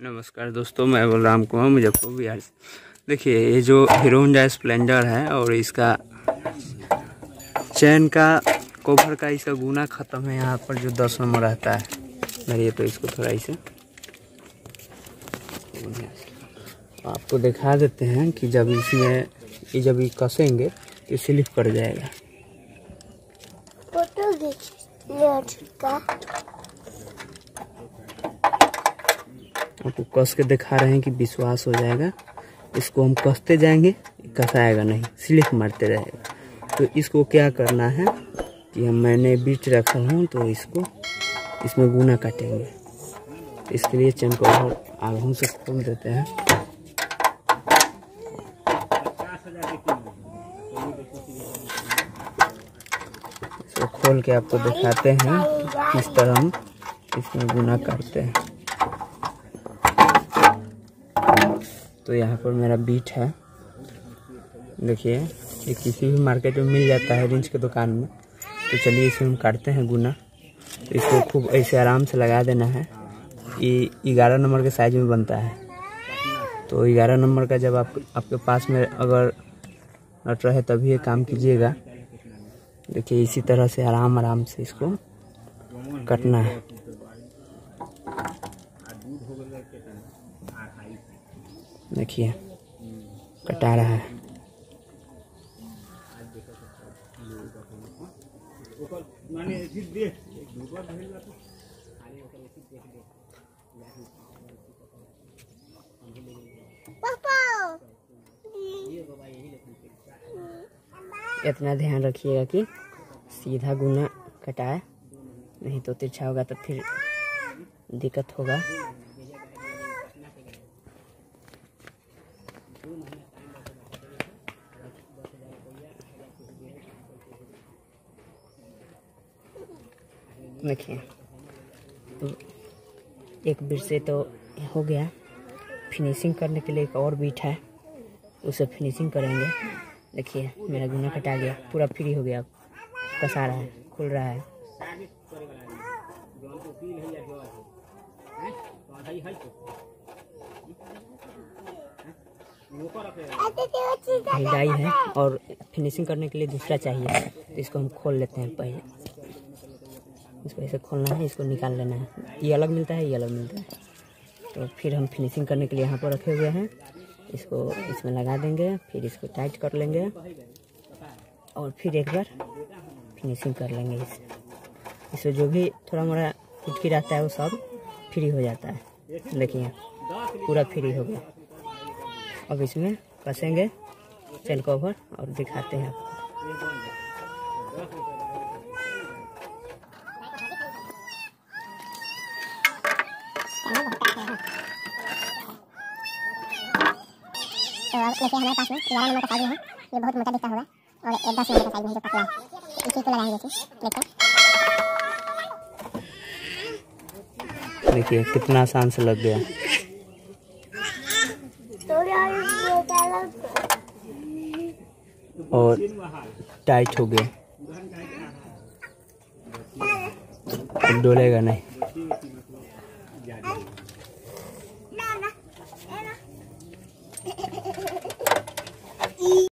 नमस्कार दोस्तों, मैं बलराम कुमार मुजफ्फर बिहार से। देखिए, ये जो हीरो स्प्लेंडर है, और इसका चैन का कवर का इसका गुना ख़त्म है, यहाँ पर जो दस नंबर रहता है। धरिए तो इसको थोड़ा इसे। आपको दिखा देते हैं कि जब इसमें ये जब ये कसेंगे तो स्लिप कर जाएगा। फ़ोटो आपको कस के दिखा रहे हैं कि विश्वास हो जाएगा। इसको हम कसते जाएँगे, कसाएगा नहीं स्लिप मारते रहेगा। तो इसको क्या करना है कि हम मैंने बीच रखा हूँ तो इसको इसमें गुना काटेंगे। इसके लिए और आगू से खोल देते हैं। इसको खोल के आपको दिखाते हैं किस तरह हम इसमें गुना काटते हैं। तो यहाँ पर मेरा बीट है। देखिए, ये किसी भी मार्केट में मिल जाता है रिंच के दुकान में। तो चलिए इसे हम काटते हैं गुना। तो इसको खूब ऐसे आराम से लगा देना है। ये ग्यारह नंबर के साइज़ में बनता है। तो ग्यारह नंबर का जब आप, आपके पास में अगर नट रहे तभी ये काम कीजिएगा। देखिए, इसी तरह से आराम आराम से इसको कटना है। देखिए कटा रहा है। इतना ध्यान रखिएगा कि सीधा गुना कटाए नहीं तो तिरछा होगा तो फिर दिक्कत होगा। देखिए। तो एक बीट से तो हो गया। फिनिशिंग करने के लिए एक और बीट है। उसे फिनिशिंग करेंगे। देखिए, मेरा गुना कटा गया। पूरा फ्री हो गया। कसा रहा है। खुल रहा है। तो हिलाई है और फिनिशिंग करने के लिए दूसरा चाहिए। तो इसको हम खोल लेते हैं पहले। इसको ऐसे खोलना है, इसको निकाल लेना है। ये अलग मिलता है, ये अलग मिलता है। तो फिर हम फिनिशिंग करने के लिए यहाँ पर रखे हुए हैं। इसको इसमें लगा देंगे, फिर इसको टाइट कर लेंगे। और फिर एक बार फिनिशिंग कर लेंगे इसे। इससे जो भी थोड़ा मोड़ा फुटकी रहता है वो सब फ्री हो जाता है। देखिए, पूरा फ्री हो गया। अब इसमें कसेंगे चैन कवर और दिखाते हैं। आपको देखिए हमारे पास में ग्यारह नंबर का साइज़ है। ये बहुत मोटा दिखता होगा। और एक दस नंबर का साइज़ है जो पतला। है तो इसी को लगाएँगे इसी हैं देखिए कितना आसान से लग गया। और टाइट हो अब डोलेगा नहीं।